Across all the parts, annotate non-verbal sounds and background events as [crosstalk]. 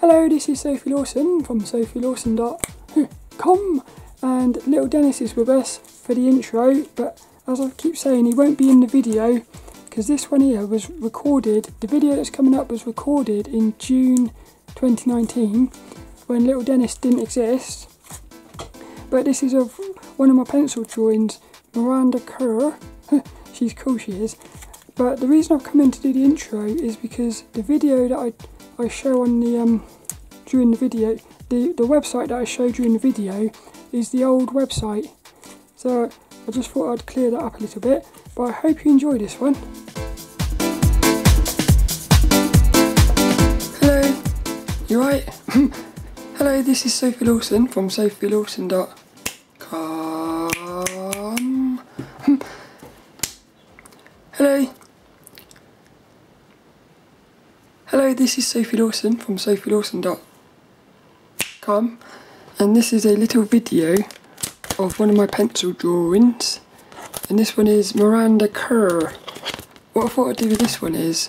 Hello, this is Sophie Lawson from sophielawson.com and little Dennis is with us for the intro but as I keep saying he won't be in the video because this one here was recorded, the video that's coming up was recorded in June 2019 when little Dennis didn't exist. But this is of one of my pencil drawings, Miranda Kerr, [laughs] she's cool she is but the reason I've come in to do the intro is because the video that I, I show on the um, during the video, the, the website that I showed during the video is the old website. So I just thought I'd clear that up a little bit, but I hope you enjoy this one. Hello, you right? [laughs] Hello, this is Sophie Lawson from sophielawson.com. [laughs] Hello. Hello, this is Sophie Lawson from sophielawson.com and this is a little video of one of my pencil drawings and this one is Miranda Kerr. What I thought I'd do with this one is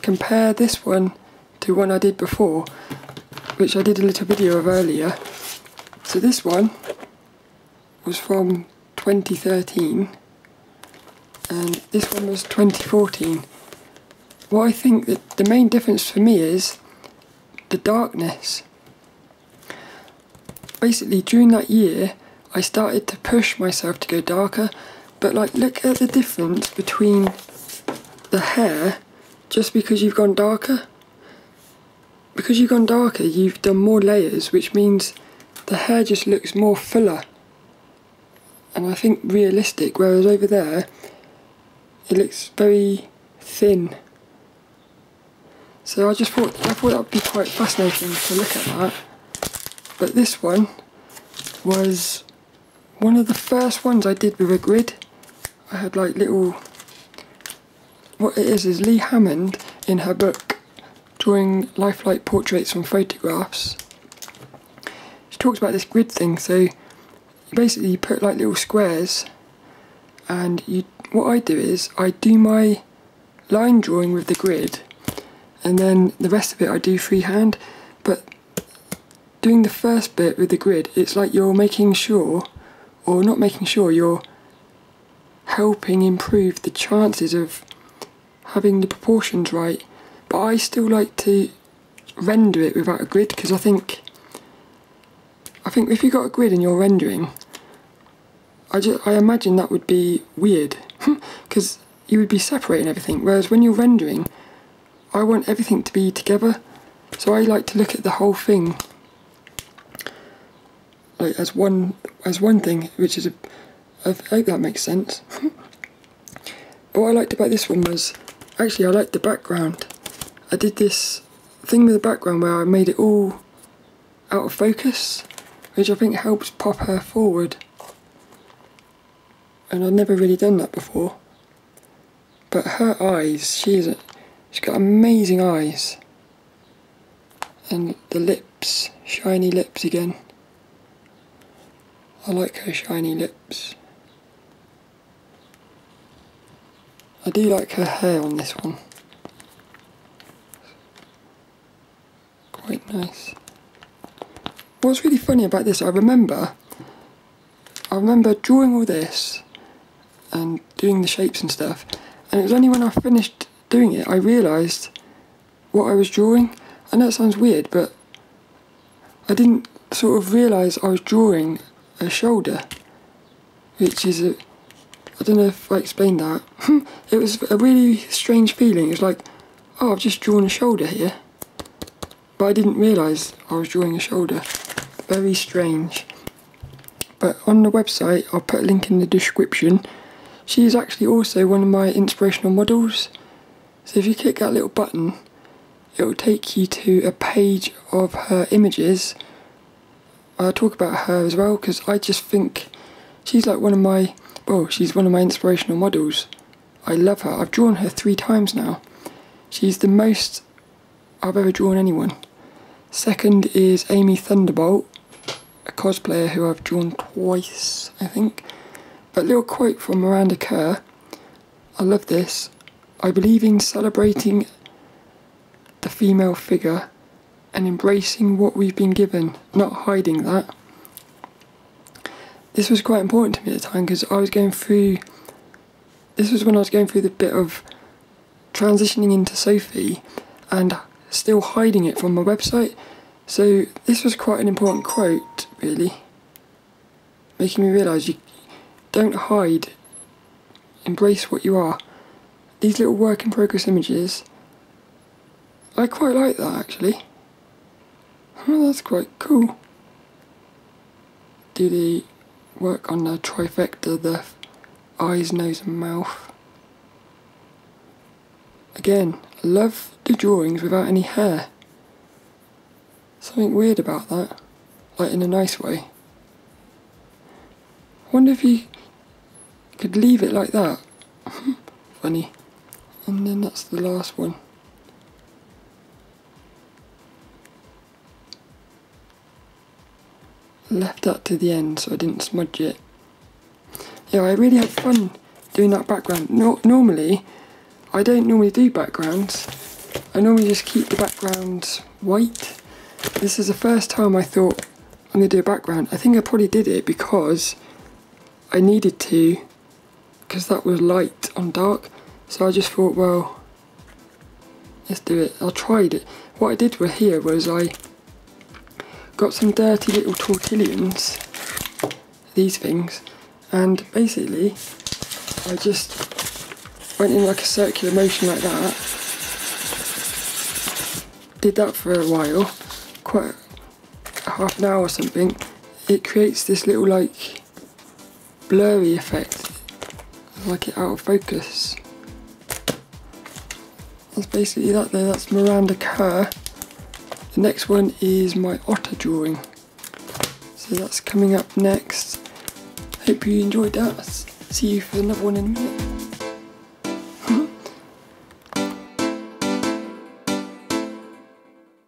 compare this one to one I did before which I did a little video of earlier. So this one was from 2013 and this one was 2014 what I think that the main difference for me is the darkness. Basically, during that year, I started to push myself to go darker, but like, look at the difference between the hair just because you've gone darker. Because you've gone darker, you've done more layers, which means the hair just looks more fuller and I think realistic, whereas over there, it looks very thin. So I just thought I thought that would be quite fascinating to look at that. But this one was one of the first ones I did with a grid. I had like little what it is is Lee Hammond in her book drawing lifelike portraits from photographs. She talks about this grid thing, so basically you put like little squares and you what I do is I do my line drawing with the grid and then the rest of it I do freehand. But doing the first bit with the grid it's like you're making sure or not making sure you're helping improve the chances of having the proportions right. But I still like to render it without a grid because I think I think if you got a grid and you're rendering I, just, I imagine that would be weird. [laughs] Because you would be separating everything whereas when you're rendering I want everything to be together. So I like to look at the whole thing like as one as one thing, which is a I hope that makes sense. [laughs] what I liked about this one was actually I liked the background. I did this thing with the background where I made it all out of focus, which I think helps pop her forward. And I've never really done that before. But her eyes, she's She's got amazing eyes. And the lips, shiny lips again. I like her shiny lips. I do like her hair on this one. Quite nice. What's really funny about this, I remember, I remember drawing all this and doing the shapes and stuff, and it was only when I finished doing it, I realised what I was drawing. And that sounds weird, but I didn't sort of realise I was drawing a shoulder, which is a. I don't know if I explained that. [laughs] it was a really strange feeling. It was like, oh, I've just drawn a shoulder here. But I didn't realise I was drawing a shoulder. Very strange. But on the website, I'll put a link in the description. She is actually also one of my inspirational models. So if you click that little button, it will take you to a page of her images. I'll talk about her as well because I just think she's like one of my, well, she's one of my inspirational models. I love her. I've drawn her three times now. She's the most I've ever drawn anyone. Second is Amy Thunderbolt, a cosplayer who I've drawn twice, I think. But little quote from Miranda Kerr. I love this. I believe in celebrating the female figure and embracing what we've been given, not hiding that. This was quite important to me at the time because I was going through. This was when I was going through the bit of transitioning into Sophie and still hiding it from my website. So this was quite an important quote, really, making me realise you don't hide, embrace what you are. These little work in progress images, I quite like that actually. Oh, that's quite cool. Do the work on the trifecta, the eyes, nose, and mouth. Again, I love the drawings without any hair. Something weird about that, like in a nice way. I wonder if you could leave it like that. [laughs] Funny. And then that's the last one. Left that to the end so I didn't smudge it. Yeah, I really had fun doing that background. No normally, I don't normally do backgrounds. I normally just keep the backgrounds white. This is the first time I thought I'm going to do a background. I think I probably did it because I needed to, because that was light on dark. So I just thought, well, let's do it. I tried it. What I did with here was I got some dirty little tortillions, these things, and basically I just went in like a circular motion like that. Did that for a while, quite half an hour or something. It creates this little like blurry effect, like it out of focus. That's basically that there, that's Miranda Kerr. The next one is my otter drawing. So that's coming up next. Hope you enjoyed that. See you for another one in a minute.